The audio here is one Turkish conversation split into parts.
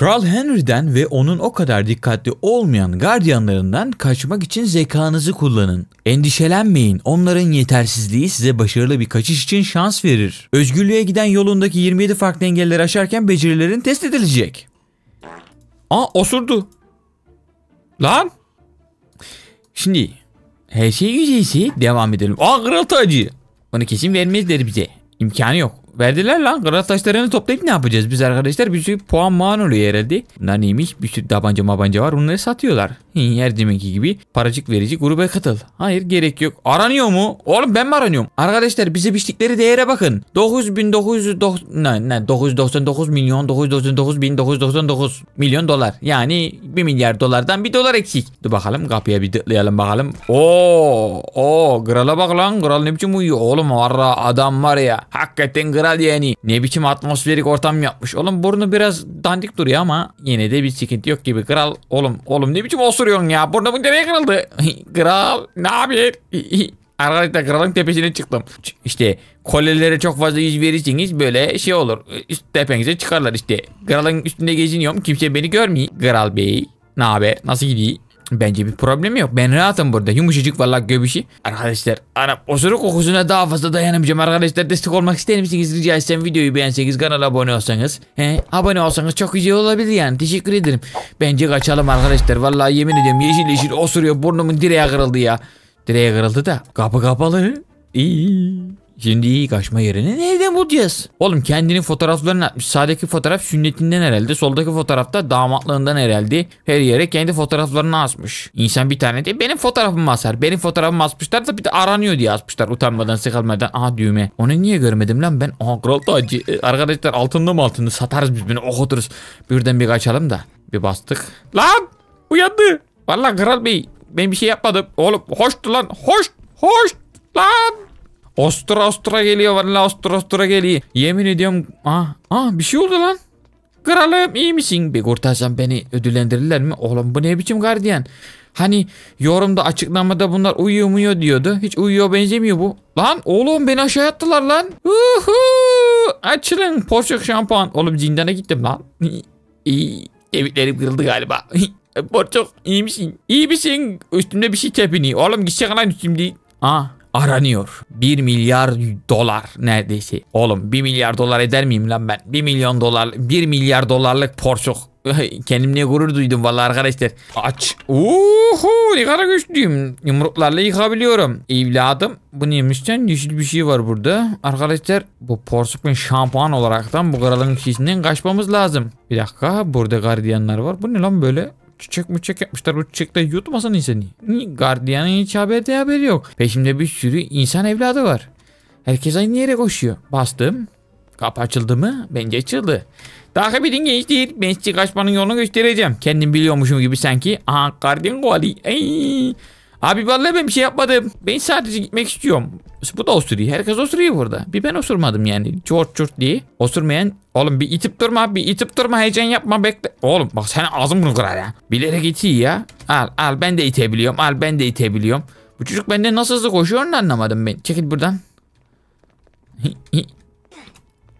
Kral Henry'den ve onun o kadar dikkatli olmayan gardiyanlarından kaçmak için zekanızı kullanın. Endişelenmeyin. Onların yetersizliği size başarılı bir kaçış için şans verir. Özgürlüğe giden yolundaki 27 farklı engelleri aşarken becerilerin test edilecek. Aa osurdu. Lan. Şimdi her şey güzelse devam edelim. Aa kral tacı. Bunu kesin vermezler bize. İmkanı yok. Verdiler lan. Kral taşlarını toplayıp ne yapacağız biz arkadaşlar? Bir sürü puan maan oluyor herhalde. Bunlar neymiş? Bir sürü tabanca mabanca var. Bunları satıyorlar. Her deminki gibi paracık verici gruba katıl. Hayır gerek yok. Aranıyor mu? Oğlum ben mi aranıyorum? Arkadaşlar bize biçtikleri değere bakın. 9900 ne, ne 999 milyon 999 bin 999 milyon dolar. Yani 1 milyar dolardan bir dolar eksik. Dur bakalım kapıya bir tıklayalım bakalım. Oo, oo krala bak lan. Kral ne biçim uyuyor? Oğlum var adam var ya. Hakikaten kral yani. Ne biçim atmosferik ortam yapmış. Oğlum burnu biraz dandik duruyor ama yine de bir sıkıntı yok gibi. Kral oğlum oğlum ne biçim osuruyorsun ya? Burnumun nereye kırıldı? kral ne yapıyor? Arkadaşlar kralın tepesine çıktım. İşte kolelere çok fazla yüz verirseniz böyle şey olur. Üst tepenize çıkarlar işte. Kralın üstünde geziniyorum. Kimse beni görmüyor. Kral bey. Ne haber? Nasıl gidiyor? Bence bir problem yok. Ben rahatım burada. Yumuşacık vallahi göbüşü. Arkadaşlar ana osuruk kokusuna daha fazla dayanamayacağım arkadaşlar. Destek olmak ister misiniz? Rica etsem videoyu beğenseniz kanala abone olsanız. He, abone olsanız çok güzel olabilir yani. Teşekkür ederim. Bence kaçalım arkadaşlar. Vallahi yemin ediyorum yeşil yeşil osuruyor. Burnumun direğe kırıldı ya. Direğe kırıldı da kapı kapalı. İyi. Şimdi kaçma yerini nereden bulacağız? Oğlum kendinin fotoğraflarını atmış. Sağdaki fotoğraf sünnetinden herhalde. Soldaki fotoğrafta damatlığından herhalde. Her yere kendi fotoğraflarını asmış. İnsan bir tane de benim fotoğrafımı asar. Benim fotoğrafımı asmışlar da bir de aranıyor diye asmışlar. Utanmadan sıkılmadan. Aha düğme. Onu niye görmedim lan ben? Aha kral tacı. E, arkadaşlar altında mı altında satarız biz bunu okuturuz. Birden bir kaçalım da. Bir bastık. Lan uyandı. Vallahi kral bey ben bir şey yapmadım. Oğlum hoştu lan hoş hoş lan. Ostra ostra geliyor valla ostra ostra geliyor. Yemin ediyorum. Aa, aa bir şey oldu lan. Kralım iyi misin? Bir kurtarsan beni ödüllendirirler mi? Oğlum bu ne biçim gardiyan? Hani yorumda açıklamada bunlar uyuyor muyuyor diyordu. Hiç uyuyor benzemiyor bu. Lan oğlum beni aşağı attılar lan. Uhu, açılın poşuk şampuan. Oğlum zindana gittim lan. İyi, Kemiklerim kırıldı galiba. Porçok iyi misin? İyi misin? Üstümde bir şey tepiniyor. Oğlum gidecek lan üstümde. Aa aranıyor. 1 milyar dolar neredeyse. Oğlum 1 milyar dolar eder miyim lan ben? 1 milyon dolar 1 milyar dolarlık Porsche. Kendimle gurur duydum vallahi arkadaşlar. Aç. Uhu ne kadar güçlüyüm. Yumruklarla yıkabiliyorum. Evladım bu neymiş lan? Yeşil bir şey var burada. Arkadaşlar bu Porsuck'un şampuan olaraktan bu kralın şişinden kaçmamız lazım. Bir dakika burada gardiyanlar var. Bu ne lan böyle? Çiçek müçek yapmışlar. Bu çiçekler yutmasın insanı. Gardiyanın hiç haberde haberi yok. Peşimde bir sürü insan evladı var. Herkes aynı yere koşuyor. Bastım. Kapı açıldı mı? Bence açıldı. Takip edin gençler. Ben size kaçmanın yolunu göstereceğim. Kendim biliyormuşum gibi sanki. Aha gardiyan kovali. Abi vallahi ben bir şey yapmadım. Ben sadece gitmek istiyorum. Bu da osuruyor. Herkes osuruyor burada. Bir ben osurmadım yani. Çort çort diye. Osurmayan. Oğlum bir itip durma. Bir itip durma. Heyecan yapma bekle. Oğlum bak sen ağzın bunu kırar ya. Bilerek itiyor ya. Al al ben de itebiliyorum. Al ben de itebiliyorum. Bu çocuk benden nasıl hızlı koşuyor onu anlamadım ben. Çekil buradan.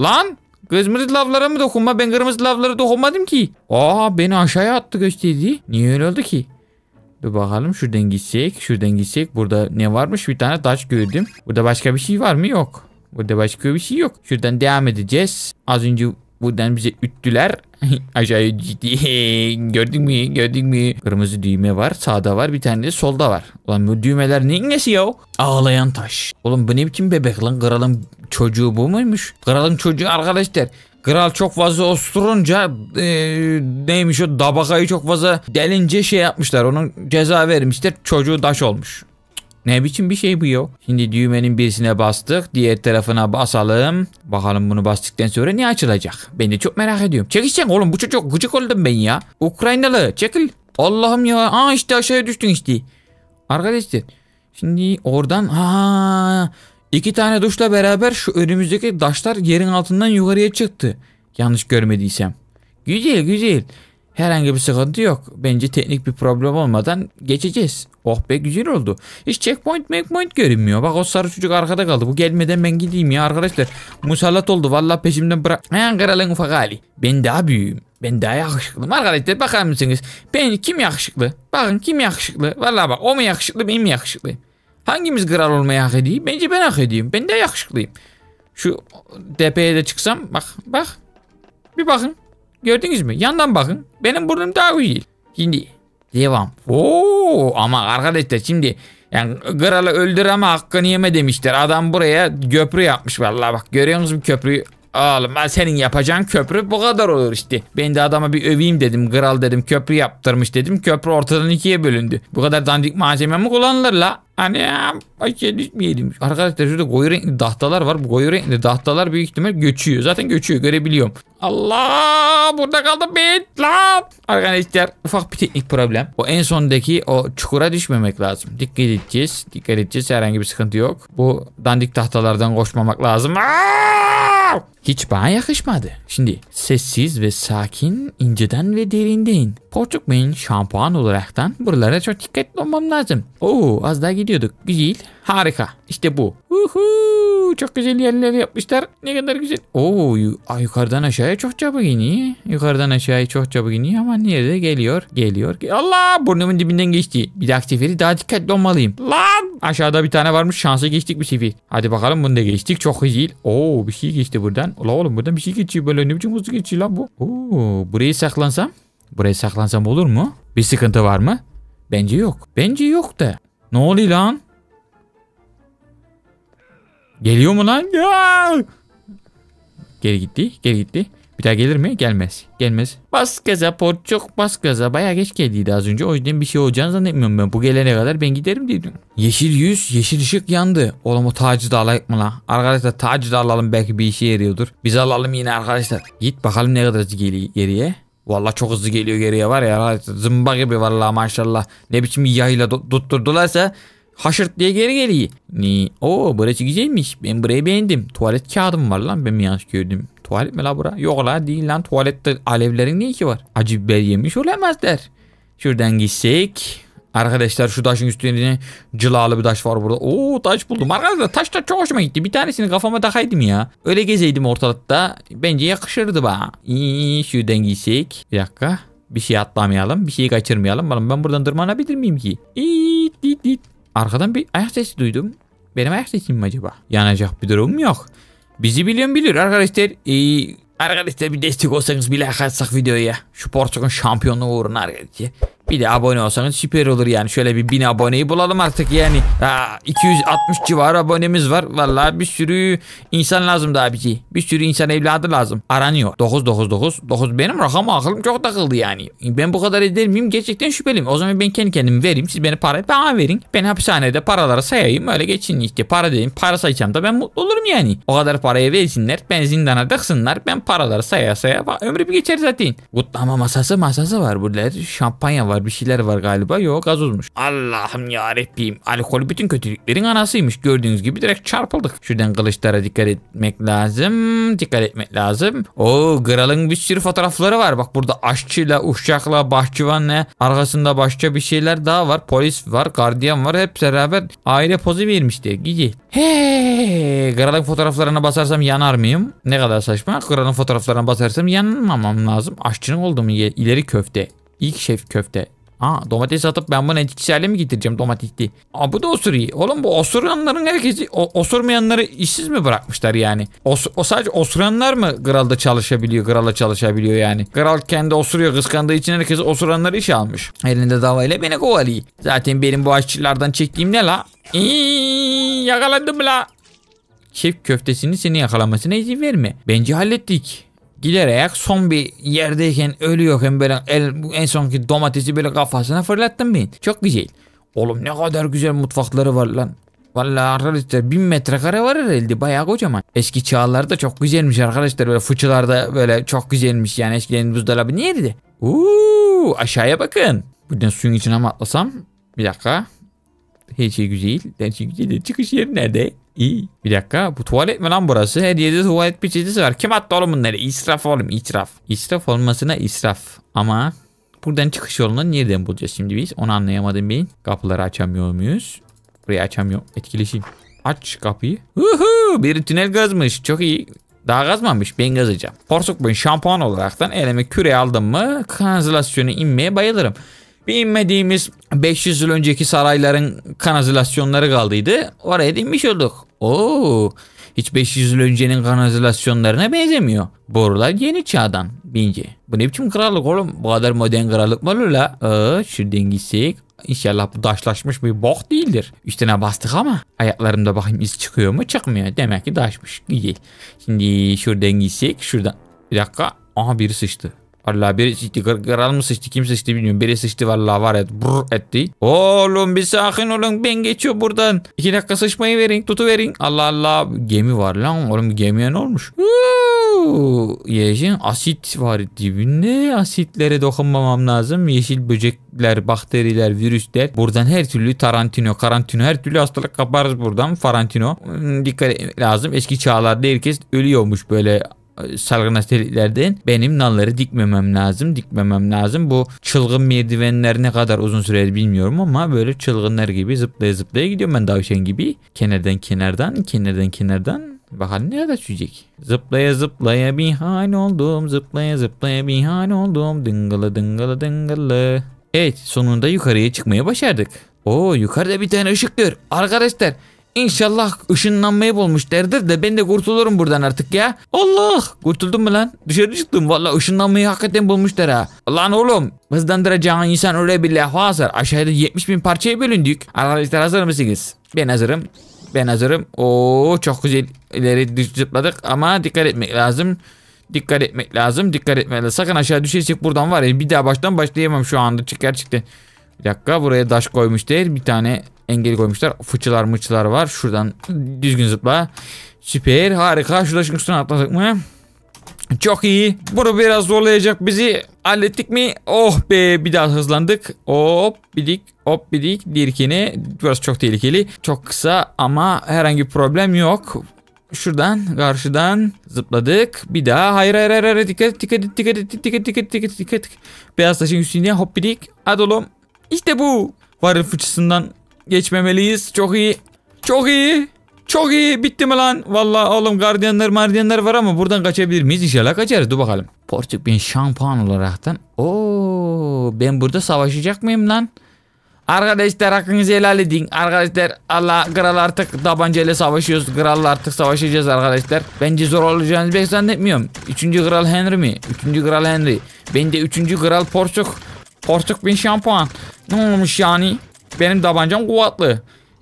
Lan Kırmızı lavlara mı dokunma? Ben kırmızı lavlara dokunmadım ki. Aa beni aşağıya attı gösterdi. Niye öyle oldu ki? Dur bakalım şuradan gitsek. Şuradan gitsek. Burada ne varmış? Bir tane taş gördüm. Burada başka bir şey var mı? Yok. Burada başka bir şey yok. Şuradan devam edeceğiz. Az önce buradan bize üttüler. Aşağıya gitti. gördün mü? Gördün mü? Kırmızı düğme var. Sağda var. Bir tane de solda var. Ulan bu düğmeler neyin nesi ya? Ağlayan taş. Oğlum bu ne biçim bebek lan? Kralın çocuğu bu muymuş? Kralın çocuğu arkadaşlar. Kral çok fazla osturunca e, neymiş o dabakayı çok fazla delince şey yapmışlar. Onun ceza vermişler. Çocuğu daş olmuş. Ne biçim bir şey bu ya? Şimdi düğmenin birisine bastık. Diğer tarafına basalım. Bakalım bunu bastıktan sonra ne açılacak? Ben de çok merak ediyorum. Çekişeceksin oğlum bu çocuk gıcık oldum ben ya. Ukraynalı çekil. Allah'ım ya. Aa işte aşağıya düştün işte. Arkadaşlar. Şimdi oradan ha İki tane duşla beraber şu önümüzdeki taşlar yerin altından yukarıya çıktı. Yanlış görmediysem. Güzel güzel. Herhangi bir sıkıntı yok. Bence teknik bir problem olmadan geçeceğiz. Oh be güzel oldu. Hiç checkpoint checkpoint görünmüyor. Bak o sarı çocuk arkada kaldı. Bu gelmeden ben gideyim ya arkadaşlar. Musallat oldu. Valla peşimden bırak. Ha kralın ufak hali. Ben daha büyüğüm. Ben daha yakışıklıyım arkadaşlar bakar mısınız? Ben kim yakışıklı? Bakın kim yakışıklı? Vallahi bak o mu yakışıklı ben mi yakışıklıyım? Hangimiz kral olmayı hak ediyor? Bence ben hak ediyorum. Ben de yakışıklıyım. Şu tepeye de çıksam bak bak. Bir bakın. Gördünüz mü? Yandan bakın. Benim burnum daha güzel. Şimdi devam. Oo ama arkadaşlar şimdi yani kralı öldür hakkını yeme demişler. Adam buraya köprü yapmış vallahi bak görüyor musun köprüyü? Oğlum senin yapacağın köprü bu kadar olur işte. Ben de adama bir öveyim dedim. Kral dedim köprü yaptırmış dedim. Köprü ortadan ikiye bölündü. Bu kadar dandik malzeme mi kullanılır la? Hani ya aşağı düşmeyelim. Arkadaşlar şurada koyu renkli tahtalar var. Bu koyu renkli tahtalar büyük ihtimal göçüyor. Zaten göçüyor görebiliyorum. Allah burada kaldım ben lan. Arkadaşlar ufak bir teknik problem. O en sondaki o çukura düşmemek lazım. Dikkat edeceğiz. Dikkat edeceğiz. Herhangi bir sıkıntı yok. Bu dandik tahtalardan koşmamak lazım. Aa! Hiç bana yakışmadı. Şimdi sessiz ve sakin, inceden ve derinden. Porçuk Bey'in şampuan olaraktan buralara çok dikkatli olmam lazım. Oo az daha gidiyorduk. Güzel. Harika. İşte bu. Uhu, çok güzel yerler yapmışlar. Ne kadar güzel. Oo yukarıdan aşağıya çok çabuk iniyor. Yukarıdan aşağıya çok çabuk iniyor ama nerede geliyor? Geliyor. Allah burnumun dibinden geçti. Bir dahaki seferi daha dikkatli olmalıyım. Lan aşağıda bir tane varmış şansa geçtik bir sefer. Hadi bakalım bunu da geçtik. Çok güzel. Oo bir şey geçti buradan. Ula oğlum buradan bir şey geçiyor böyle ne biçim hızlı geçiyor lan bu. Oo burayı saklansam. Buraya saklansam olur mu? Bir sıkıntı var mı? Bence yok. Bence yok da. Ne oluyor lan? Geliyor mu lan? Geri gitti. Geri gitti. Bir daha gelir mi? Gelmez. Gelmez. Bas gaza porçuk bas gaza. Baya geç geldiydi az önce. O yüzden bir şey olacağını zannetmiyorum ben. Bu gelene kadar ben giderim dedim. Yeşil yüz, yeşil ışık yandı. Oğlum o tacı da alayım mı la? Arkadaşlar tacı da alalım belki bir işe yarıyordur. Biz alalım yine arkadaşlar. Git bakalım ne kadar hızlı geliyor geriye. Vallahi çok hızlı geliyor geriye var ya. Zımba gibi vallahi maşallah. Ne biçim yayla tut- tutturdularsa haşırt diye geri geliyor. Ni? Oo burası güzelmiş. Ben burayı beğendim. Tuvalet kağıdım var lan ben mi yanlış gördüm. Tuvalet mi la bura? Yok la değil lan tuvalette alevlerin ne işi var? Acı biber yemiş olamazlar. Şuradan gitsek. Arkadaşlar şu taşın üstüne cılalı bir taş var burada. Oo taş buldum. Arkadaşlar taş da çok hoşuma gitti. Bir tanesini kafama takaydım ya. Öyle gezeydim ortalıkta. Bence yakışırdı bana. İyi şuradan gitsek. Bir dakika. Bir şey atlamayalım. Bir şeyi kaçırmayalım. Bakalım ben buradan tırmanabilir miyim ki? İt, it, it. Arkadan bir ayak sesi duydum. Benim ayak sesim mi acaba? Yanacak bir durum yok. Bizi bilen bilir arkadaşlar. Ee, arkadaşlar bir destek olsanız bir like atsak videoya. Şu Portek'in şampiyonluğu uğruna arkadaşlar. Bir de abone olsanız süper olur yani. Şöyle bir 1000 aboneyi bulalım artık yani. Ha, 260 civarı abonemiz var. Vallahi bir sürü insan lazım daha bir şey. Bir sürü insan evladı lazım. Aranıyor. 999. 9 benim rakam aklım çok takıldı yani. Ben bu kadar eder miyim? Gerçekten şüpheliyim. O zaman ben kendi kendimi vereyim. Siz beni parayı bana verin. Ben hapishanede paraları sayayım. Öyle geçin işte. Para dedim. Para sayacağım da ben mutlu olurum yani. O kadar parayı versinler. Ben zindana dıksınlar. Ben paraları saya saya. Ömrü bir geçer zaten. Kutlama masası masası var burada. Şampanya var. Bir şeyler var galiba. Yok gazozmuş. Allah'ım yarabbim. Alkol bütün kötülüklerin anasıymış. Gördüğünüz gibi direkt çarpıldık. Şuradan kılıçlara dikkat etmek lazım. Dikkat etmek lazım. O kralın bir sürü fotoğrafları var. Bak burada aşçıyla, uşakla, bahçıvanla arkasında başka bir şeyler daha var. Polis var, gardiyan var. Hep beraber aile pozu vermişti. Güzel. He, kralın fotoğraflarına basarsam yanar mıyım? Ne kadar saçma. Kralın fotoğraflarına basarsam yanmamam lazım. Aşçının oldu mu? İleri köfte. İlk şef köfte. Aa domates atıp ben bunu etkisiz hale mi getireceğim domatesli? Aa bu da osuruyor. Oğlum bu osuranların herkesi o, osurmayanları işsiz mi bırakmışlar yani? Os, o sadece osuranlar mı kralda çalışabiliyor, krala çalışabiliyor yani? Kral kendi osuruyor kıskandığı için herkes osuranları işe almış. Elinde davayla beni kovalıyor. Zaten benim bu aşçılardan çektiğim ne la? İyi, yakalandım la. Şef köftesini seni yakalamasına izin verme. Bence hallettik. Giderek son bir yerdeyken ölüyorken böyle el, en sonki domatesi böyle kafasına fırlattım ben. Çok güzel. Oğlum ne kadar güzel mutfakları var lan. Vallahi arkadaşlar bin metrekare var herhalde bayağı kocaman. Eski çağlarda çok güzelmiş arkadaşlar böyle fıçılarda böyle çok güzelmiş yani eskiden buzdolabı nerede? Uuu aşağıya bakın. Buradan suyun içine mi atlasam? Bir dakika. Her şey güzel. Her şey güzel. Çıkış yeri nerede? İyi. Bir dakika. Bu tuvalet mi lan burası? Her yerde tuvalet peçetesi var. Kim attı oğlum bunları? İsraf oğlum. israf. İsraf olmasına israf. Ama buradan çıkış yolunu nereden bulacağız şimdi biz? Onu anlayamadım ben. Kapıları açamıyor muyuz? Burayı açamıyorum. Etkileşim. Aç kapıyı. Uhu, bir tünel kazmış. Çok iyi. Daha kazmamış ben kazacağım. Porsuk Bey'in şampuan olaraktan elime küre aldım mı kanalizasyona inmeye bayılırım. Bir inmediğimiz 500 yıl önceki sarayların kanalizasyonları kaldıydı. Oraya da inmiş olduk. Oo, hiç 500 yıl öncenin kanalizasyonlarına benzemiyor. Borular yeni çağdan bince. Bu ne biçim krallık oğlum? Bu kadar modern krallık mı olur la? Aa, şuradan gitsek. İnşallah bu daşlaşmış bir bok değildir. Üstüne bastık ama ayaklarımda bakayım iz çıkıyor mu? Çıkmıyor. Demek ki daşmış. Güzel. Şimdi şuradan gitsek. Şuradan. Bir dakika. Aha biri sıçtı. Vallahi biri sıçtı. Kral mı sıçtı? Kim sıçtı bilmiyorum. Biri sıçtı vallahi var ya. Brr etti. Oğlum bir sakin olun. Ben geçiyor buradan. İki dakika sıçmayı verin. Tutuverin. Allah Allah. Gemi var lan. Oğlum gemiye ne olmuş? Yeşil asit var dibinde. Asitlere dokunmamam lazım. Yeşil böcekler, bakteriler, virüsler. Buradan her türlü Tarantino, Karantino her türlü hastalık kaparız buradan. Farantino. Hmm, Dikkat lazım. Eski çağlarda herkes ölüyormuş böyle salgın hastalıklardan benim nalları dikmemem lazım dikmemem lazım bu çılgın merdivenler ne kadar uzun sürer bilmiyorum ama böyle çılgınlar gibi zıplaya zıplaya gidiyorum ben tavşan gibi kenardan kenardan kenardan kenardan Bakalım ne kadar sürecek. Zıplaya zıplaya bir hal oldum. Zıplaya zıplaya bir hal oldum. Dıngılı dıngılı dıngılı. Evet sonunda yukarıya çıkmaya başardık. Oo yukarıda bir tane ışık gör. Arkadaşlar İnşallah ışınlanmayı bulmuşlardır da ben de kurtulurum buradan artık ya. Allah kurtuldum mu lan? Dışarı çıktım valla ışınlanmayı hakikaten bulmuşlar ha. Lan oğlum hızlandıracağın insan öyle bir laf hazır. Aşağıda 70 bin parçaya bölündük. Arkadaşlar hazır mısınız? Ben hazırım. Ben hazırım. Oo çok güzel ileri zıpladık ama dikkat etmek lazım. Dikkat etmek lazım. Dikkat etmek lazım. Sakın aşağı düşersek buradan var ya bir daha baştan başlayamam şu anda. Gerçekten. Bir dakika buraya daş koymuş değil. Bir tane engel koymuşlar. Fıçılar mıçılar var. Şuradan düzgün zıpla. Süper harika. Şu taşın üstüne atladık mı? Çok iyi. Bunu biraz zorlayacak bizi. Hallettik mi? Oh be bir daha hızlandık. Hop bidik hop bidik. Dirkini. Burası çok tehlikeli. Çok kısa ama herhangi bir problem yok. Şuradan karşıdan zıpladık. Bir daha hayır hayır hayır, hayır. dikkat dikkat dikkat dikkat dikkat dikkat dikkat et. Beyaz taşın üstüne hop bidik. Hadi oğlum. İşte bu. Varil fıçısından geçmemeliyiz. Çok iyi. Çok iyi. Çok iyi. Bitti mi lan? Vallahi oğlum gardiyanlar mardiyanlar var ama buradan kaçabilir miyiz? İnşallah kaçarız. Dur bakalım. Porçuk ben şampuan olaraktan. Oo, ben burada savaşacak mıyım lan? Arkadaşlar hakkınızı helal edin. Arkadaşlar Allah kral artık tabancayla savaşıyoruz. Kralla artık savaşacağız arkadaşlar. Bence zor olacağını pek zannetmiyorum. Üçüncü kral Henry mi? Üçüncü kral Henry. Ben de üçüncü kral Porsuk. Porsuk bin şampuan. Ne olmuş yani? Benim tabancam kuvvetli.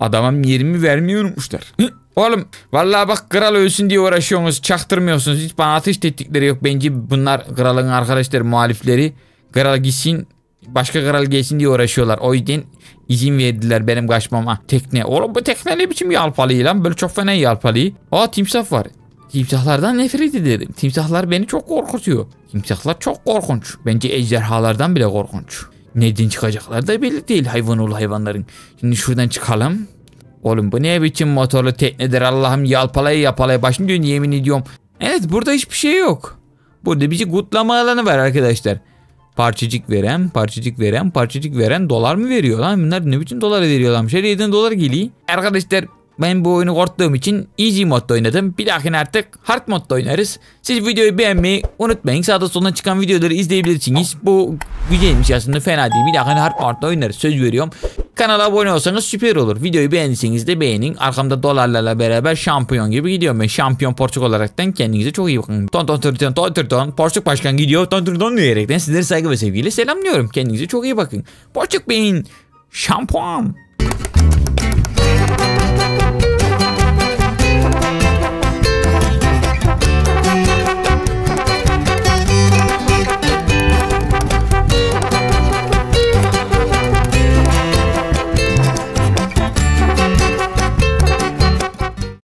Adama 20 vermeyi unutmuşlar. Hı? Oğlum vallahi bak kral ölsün diye uğraşıyorsunuz. Çaktırmıyorsunuz. Hiç bana ateş tetikleri yok. Bence bunlar kralın arkadaşları muhalifleri. Kral gitsin başka kral gelsin diye uğraşıyorlar. O yüzden izin verdiler benim kaçmama. Tekne. Oğlum bu tekne ne biçim yalpalıyor lan? Böyle çok fena yalpalıyor. Aa timsah var. Timsahlardan nefret ederim. Timsahlar beni çok korkutuyor. Timsahlar çok korkunç. Bence ejderhalardan bile korkunç. Neden çıkacaklar da belli değil hayvan ol hayvanların. Şimdi şuradan çıkalım. Oğlum bu ne biçim motorlu teknedir Allah'ım yalpalaya yapalaya başım dönüyor yemin ediyorum. Evet burada hiçbir şey yok. Burada bir kutlama alanı var arkadaşlar. Parçacık veren, parçacık veren, parçacık veren dolar mı veriyor lan? Bunlar ne biçim dolar veriyorlarmış? Her yerden dolar geliyor. Arkadaşlar ben bu oyunu korktuğum için easy modda oynadım. Bir dahakine artık hard modda oynarız. Siz videoyu beğenmeyi unutmayın. Sağda solda çıkan videoları izleyebilirsiniz. Bu güzelmiş aslında fena değil. Bir dahakine hard modda oynarız. Söz veriyorum. Kanala abone olsanız süper olur. Videoyu beğendiyseniz de beğenin. Arkamda dolarlarla beraber şampiyon gibi gidiyorum ben. Şampiyon Porçuk olaraktan kendinize çok iyi bakın. Ton ton ton ton ton ton ton. Porçuk başkan gidiyor. Ton ton ton diyerekten sizleri saygı ve sevgiyle selamlıyorum. Kendinize çok iyi bakın. Porçuk Bey'in şampuan.